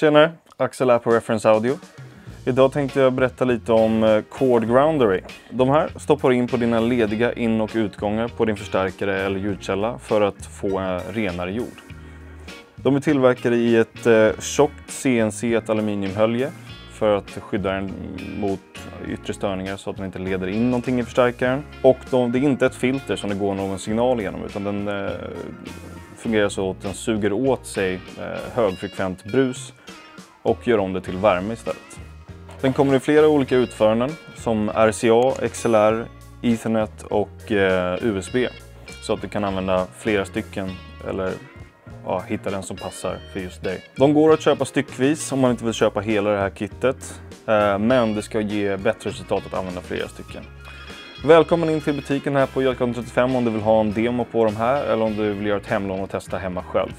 Tjenare! Axel här på Reference Audio. Idag tänkte jag berätta lite om eh, Chord Groundery. De här stoppar in på dina lediga in och utgångar på din förstärkare eller ljudkälla för att få en renare ljud. De är tillverkade i ett eh, tjockt CNC aluminiumhölje för att skydda den mot yttre störningar så att den inte leder in någonting i förstärkaren. Och de, det är inte ett filter som det går någon signal genom utan den eh, fungerar så att den suger åt sig eh, högfrekvent brus och gör om det till värme istället. Den kommer i flera olika utföranden som RCA, XLR, Ethernet och eh, USB. Så att du kan använda flera stycken eller ja, hitta den som passar för just dig. De går att köpa styckvis om man inte vill köpa hela det här kittet. Eh, men det ska ge bättre resultat att använda flera stycken. Välkommen in till butiken här på Götgatan 35 om du vill ha en demo på de här eller om du vill göra ett hemlån och testa hemma själv.